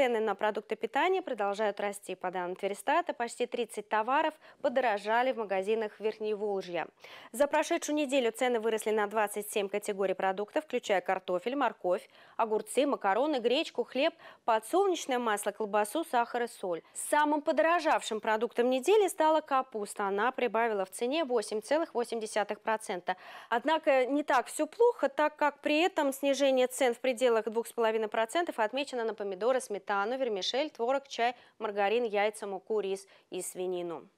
цены на продукты питания продолжают расти. По данным Тверистата, почти 30 товаров подорожали в магазинах Верхневолжья. За прошедшую неделю цены выросли на 27 категорий продуктов, включая картофель, морковь, огурцы, макароны, гречку, хлеб, подсолнечное масло, колбасу, сахар и соль. Самым подорожавшим продуктом недели стала капуста. Она прибавила в цене 8,8%. Однако не так все плохо, так как при этом снижение цен в пределах 2,5% отмечено на помидоры, сметану, вермишель, творог, чай, маргарин, яйца, муку, рис и свинину.